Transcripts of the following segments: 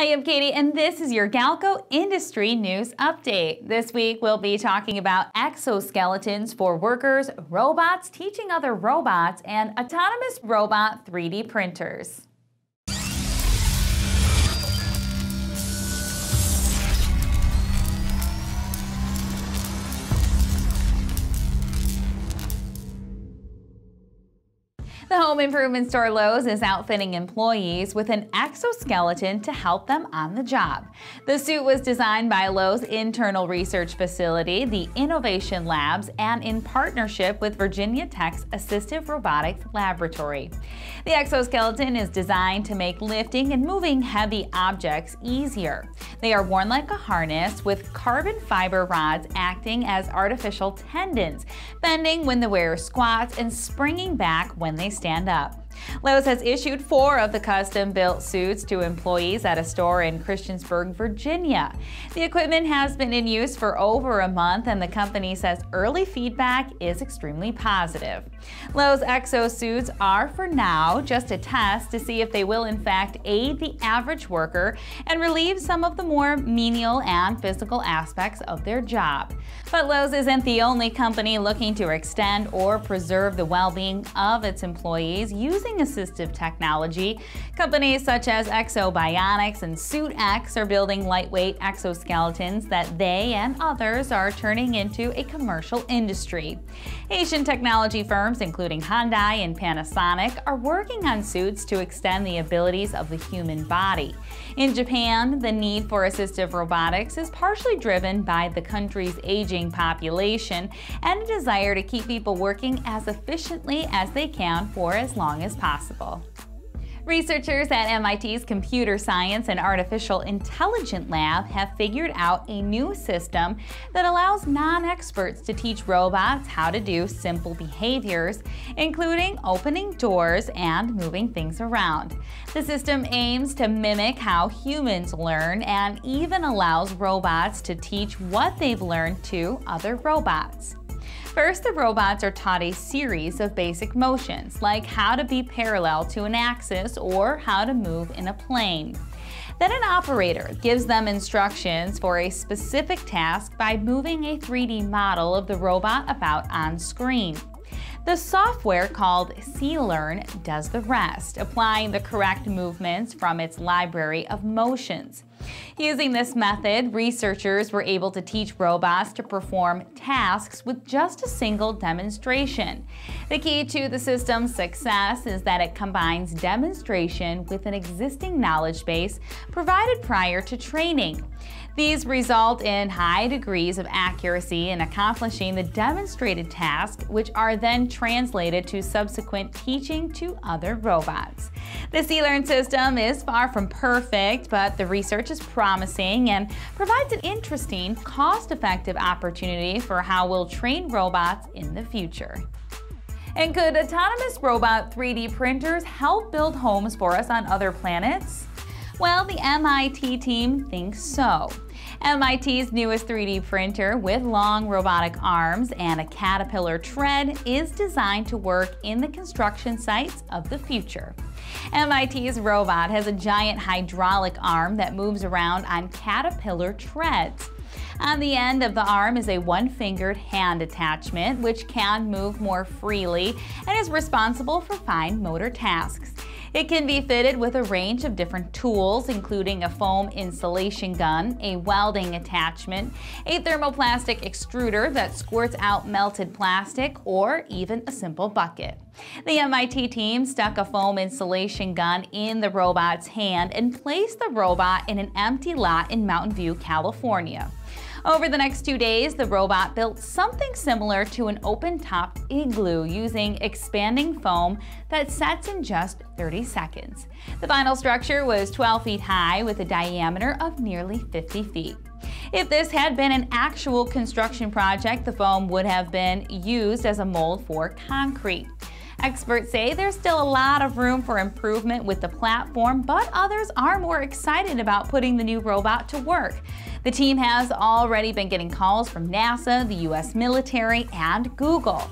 Hi, I'm Katie, and this is your Galco Industry News Update. This week, we'll be talking about exoskeletons for workers, robots teaching other robots, and autonomous robot 3D printers. The home improvement store Lowe's is outfitting employees with an exoskeleton to help them on the job. The suit was designed by Lowe's internal research facility, the Innovation Labs, and in partnership with Virginia Tech's Assistive Robotics Laboratory. The exoskeleton is designed to make lifting and moving heavy objects easier. They are worn like a harness with carbon fiber rods acting as artificial tendons, bending when the wearer squats and springing back when they stand up. Lowe's has issued four of the custom-built suits to employees at a store in Christiansburg, Virginia. The equipment has been in use for over a month and the company says early feedback is extremely positive. Lowe's Exo suits are for now just a test to see if they will in fact aid the average worker and relieve some of the more menial and physical aspects of their job. But Lowe's isn't the only company looking to extend or preserve the well-being of its employees using using assistive technology. Companies such as Ekso Bionics and SuitX are building lightweight exoskeletons that they and others are turning into a commercial industry. Asian technology firms, including Hyundai and Panasonic, are working on suits to extend the abilities of the human body. In Japan, the need for assistive robotics is partially driven by the country's aging population and a desire to keep people working as efficiently as they can for as long as possible. Researchers at MIT's Computer Science and Artificial Intelligence Lab have figured out a new system that allows non-experts to teach robots how to do simple behaviors, including opening doors and moving things around. The system aims to mimic how humans learn and even allows robots to teach what they've learned to other robots. First, the robots are taught a series of basic motions, like how to be parallel to an axis or how to move in a plane. Then an operator gives them instructions for a specific task by moving a 3D model of the robot about on screen. The software called C-Learn does the rest, applying the correct movements from its library of motions. Using this method, researchers were able to teach robots to perform tasks with just a single demonstration. The key to the system's success is that it combines demonstration with an existing knowledge base provided prior to training. These result in high degrees of accuracy in accomplishing the demonstrated task, which are then translated to subsequent teaching to other robots. The C-Learn system is far from perfect, but the research is promising and provides an interesting, cost-effective opportunity for how we'll train robots in the future. And could autonomous robot 3D printers help build homes for us on other planets? Well, the MIT team thinks so. MIT's newest 3D printer with long robotic arms and a caterpillar tread is designed to work in the construction sites of the future. MIT's robot has a giant hydraulic arm that moves around on caterpillar treads. On the end of the arm is a one-fingered hand attachment which can move more freely and is responsible for fine motor tasks. It can be fitted with a range of different tools, including a foam insulation gun, a welding attachment, a thermoplastic extruder that squirts out melted plastic, or even a simple bucket. The MIT team stuck a foam insulation gun in the robot's hand and placed the robot in an empty lot in Mountain View, California. Over the next two days, the robot built something similar to an open-topped igloo using expanding foam that sets in just 30 seconds. The final structure was 12 feet high with a diameter of nearly 50 feet. If this had been an actual construction project, the foam would have been used as a mold for concrete. Experts say there's still a lot of room for improvement with the platform, but others are more excited about putting the new robot to work. The team has already been getting calls from NASA, the U.S. military, and Google.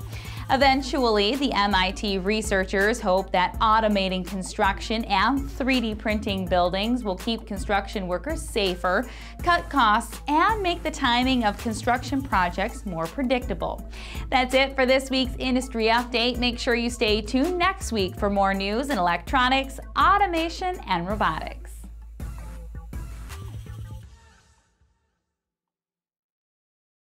Eventually, the MIT researchers hope that automating construction and 3D printing buildings will keep construction workers safer, cut costs, and make the timing of construction projects more predictable. That's it for this week's industry update. Make sure you stay tuned next week for more news in electronics, automation, and robotics.